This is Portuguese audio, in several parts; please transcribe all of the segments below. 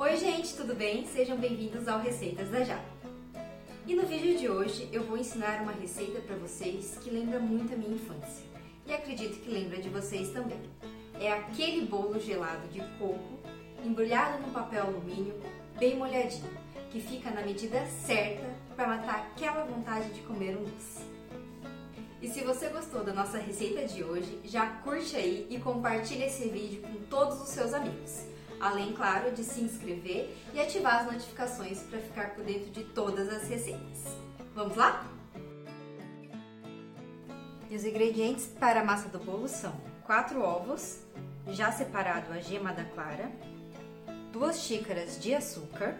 Oi gente, tudo bem? Sejam bem-vindos ao Receitas da Já. E no vídeo de hoje eu vou ensinar uma receita para vocês que lembra muito a minha infância. E acredito que lembra de vocês também. É aquele bolo gelado de coco, embrulhado no papel alumínio, bem molhadinho, que fica na medida certa para matar aquela vontade de comer um doce. E se você gostou da nossa receita de hoje, já curte aí e compartilhe esse vídeo com todos os seus amigos. Além, claro, de se inscrever e ativar as notificações para ficar por dentro de todas as receitas. Vamos lá? E os ingredientes para a massa do bolo são 4 ovos, já separado a gema da clara, 2 xícaras de açúcar,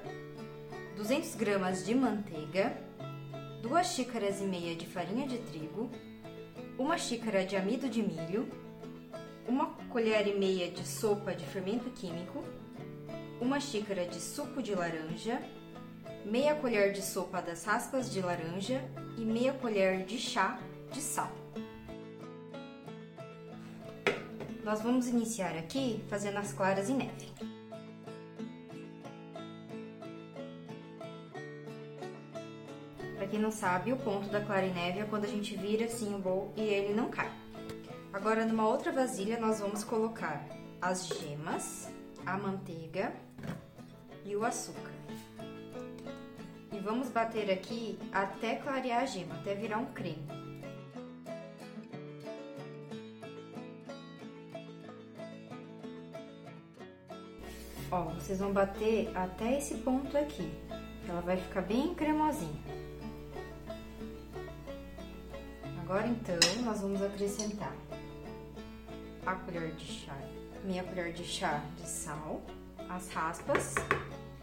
200 gramas de manteiga, 2 xícaras e meia de farinha de trigo, uma xícara de amido de milho, uma colher e meia de sopa de fermento químico, uma xícara de suco de laranja, meia colher de sopa das raspas de laranja e meia colher de chá de sal. Nós vamos iniciar aqui fazendo as claras em neve. Para quem não sabe, o ponto da clara em neve é quando a gente vira assim o bowl e ele não cai. Agora, numa outra vasilha, nós vamos colocar as gemas, a manteiga e o açúcar. E vamos bater aqui até clarear a gema, até virar um creme. Ó, vocês vão bater até esse ponto aqui, ela vai ficar bem cremosinha. Agora então, nós vamos acrescentar a colher de chá, meia colher de chá de sal, as raspas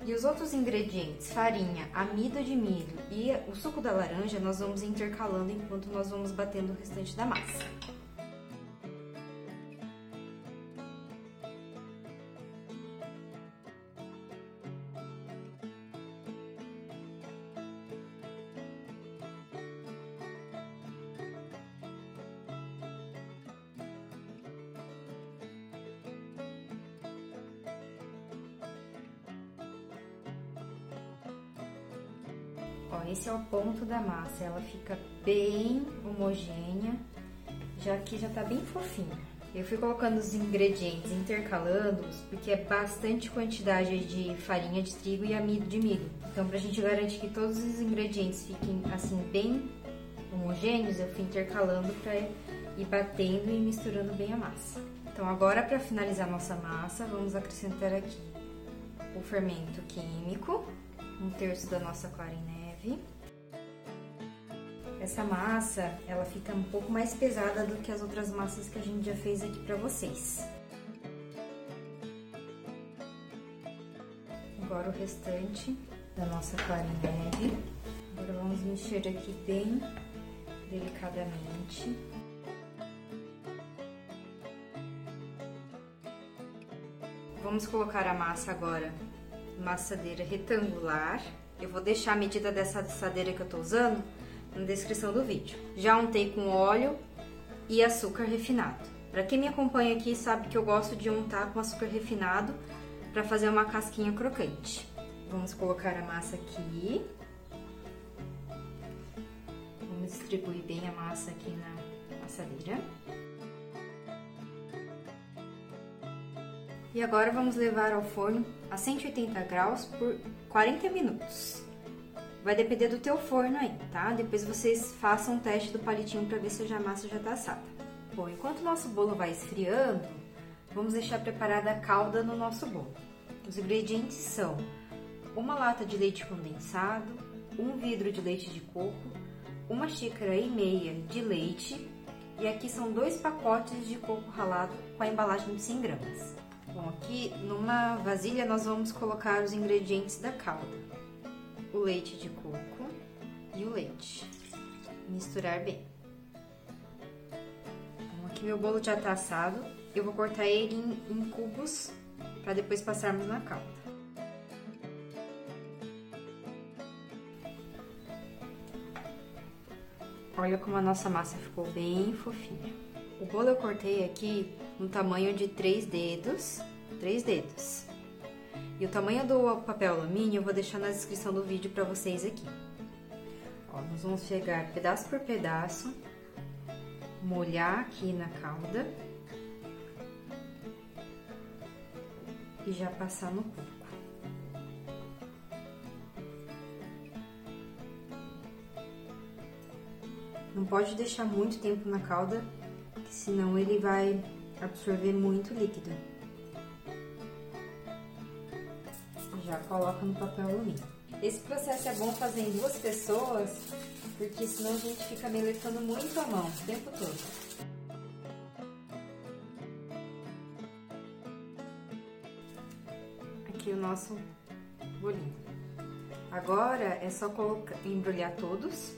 e os outros ingredientes, farinha, amido de milho e o suco da laranja, nós vamos intercalando enquanto nós vamos batendo o restante da massa. Ó, esse é o ponto da massa, ela fica bem homogênea, já que já tá bem fofinha. Eu fui colocando os ingredientes, intercalando-os, porque é bastante quantidade de farinha de trigo e amido de milho. Então, pra gente garantir que todos os ingredientes fiquem, assim, bem homogêneos, eu fui intercalando pra ir batendo e misturando bem a massa. Então, agora, para finalizar nossa massa, vamos acrescentar aqui o fermento químico, um terço da nossa clara em neve. Essa massa, ela fica um pouco mais pesada do que as outras massas que a gente já fez aqui pra vocês. Agora o restante da nossa clara em neve. Agora vamos mexer aqui bem delicadamente. Vamos colocar a massa agora massadeira retangular. Eu vou deixar a medida dessa assadeira que eu tô usando na descrição do vídeo. Já untei com óleo e açúcar refinado. Para quem me acompanha aqui sabe que eu gosto de untar com açúcar refinado para fazer uma casquinha crocante. Vamos colocar a massa aqui. Vamos distribuir bem a massa aqui na assadeira. E agora vamos levar ao forno a 180 graus por 40 minutos. Vai depender do teu forno aí, tá? Depois vocês façam um teste do palitinho para ver se a massa já tá assada. Bom, enquanto o nosso bolo vai esfriando, vamos deixar preparada a calda no nosso bolo. Os ingredientes são uma lata de leite condensado, um vidro de leite de coco, uma xícara e meia de leite e aqui são dois pacotes de coco ralado com a embalagem de 100 gramas. Bom, aqui numa vasilha nós vamos colocar os ingredientes da calda. O leite de coco e o leite. Misturar bem. Bom, aqui meu bolo já tá assado. Eu vou cortar ele em, em cubos para depois passarmos na calda. Olha como a nossa massa ficou bem fofinha. O bolo eu cortei aqui no tamanho de três dedos, três dedos. E o tamanho do papel alumínio eu vou deixar na descrição do vídeo para vocês aqui. Ó, nós vamos pegar pedaço por pedaço, molhar aqui na calda e já passar no coco. Não pode deixar muito tempo na calda, senão ele vai absorver muito líquido. Já coloca no papel alumínio. Esse processo é bom fazer em duas pessoas, porque senão a gente fica melecando muito a mão o tempo todo. Aqui o nosso bolinho. Agora é só colocar, embrulhar todos,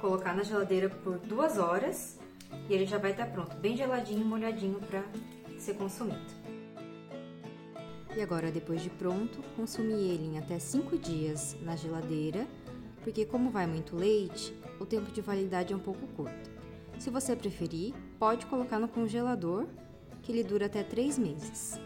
colocar na geladeira por duas horas e ele já vai estar pronto, bem geladinho, molhadinho para ser consumido. E agora, depois de pronto, consumir ele em até 5 dias na geladeira, porque como vai muito leite, o tempo de validade é um pouco curto. Se você preferir, pode colocar no congelador, que ele dura até 3 meses.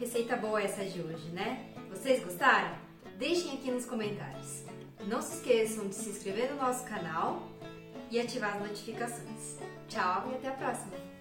Receita boa essa de hoje, né? Vocês gostaram? Deixem aqui nos comentários. Não se esqueçam de se inscrever no nosso canal e ativar as notificações. Tchau e até a próxima!